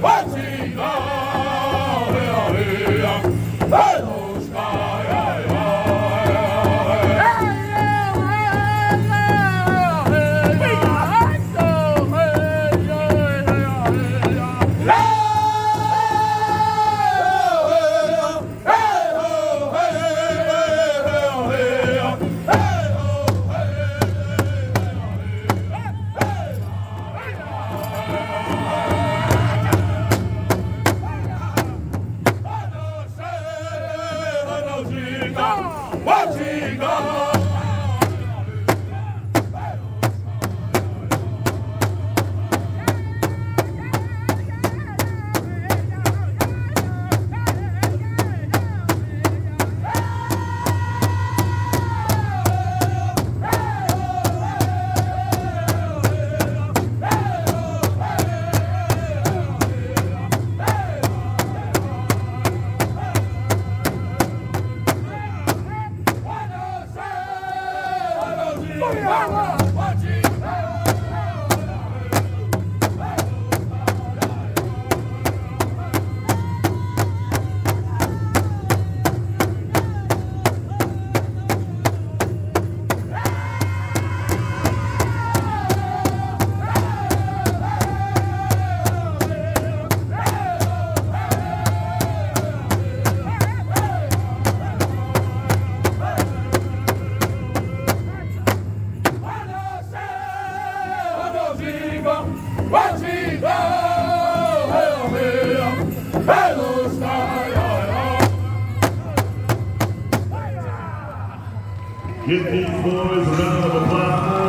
Vai, watching Washington. Vamos! Give these boys a round of applause.